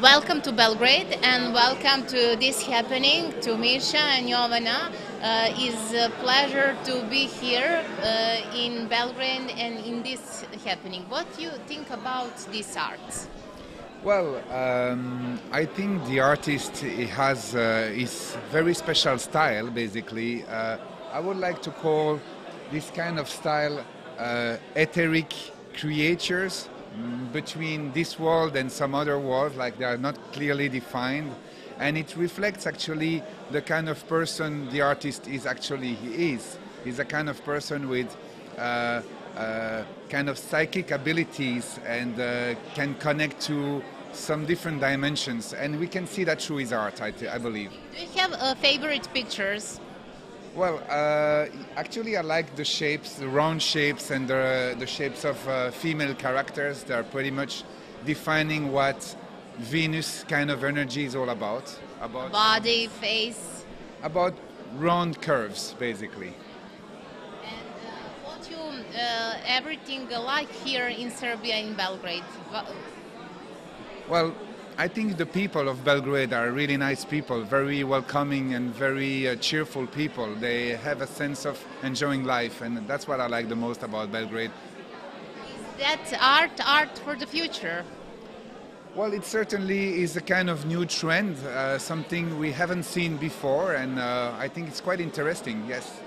Welcome to Belgrade and welcome to this happening to Misha and Jovana. Uh, it's a pleasure to be here uh, in Belgrade and in this happening. What do you think about this art? Well, um, I think the artist has uh, his very special style. Basically, uh, I would like to call this kind of style uh, etheric creatures between this world and some other world, like they are not clearly defined, and it reflects actually the kind of person the artist is actually he is. He's a kind of person with. Uh, uh, kind of psychic abilities and uh, can connect to some different dimensions. And we can see that through his art, I, I believe. Do you have uh, favorite pictures? Well, uh, actually, I like the shapes, the round shapes, and the, the shapes of uh, female characters. They're pretty much defining what Venus kind of energy is all about. About body, face. About round curves, basically. And uh, what you everything like here in Serbia, in Belgrade? Well, I think the people of Belgrade are really nice people, very welcoming and very uh, cheerful people. They have a sense of enjoying life, and that's what I like the most about Belgrade. Is that art art for the future? Well, it certainly is a kind of new trend, uh, something we haven't seen before, and uh, I think it's quite interesting, yes.